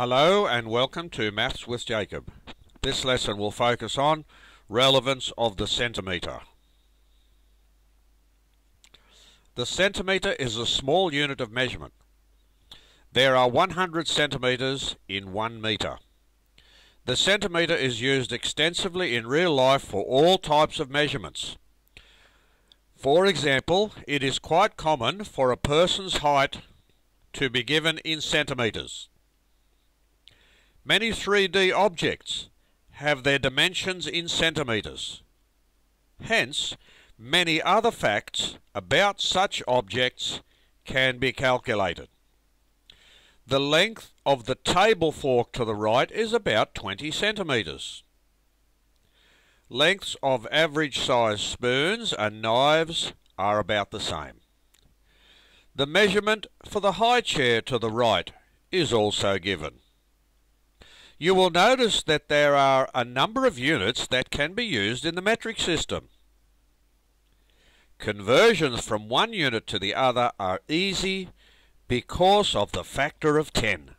Hello and welcome to Maths with Jacob. This lesson will focus on relevance of the centimetre. The centimetre is a small unit of measurement. There are 100 centimetres in 1 metre. The centimetre is used extensively in real life for all types of measurements. For example, it is quite common for a person's height to be given in centimetres. Many 3D objects have their dimensions in centimetres. Hence, many other facts about such objects can be calculated. The length of the table fork to the right is about 20 centimetres. Lengths of average size spoons and knives are about the same. The measurement for the high chair to the right is also given. You will notice that there are a number of units that can be used in the metric system. Conversions from one unit to the other are easy because of the factor of 10.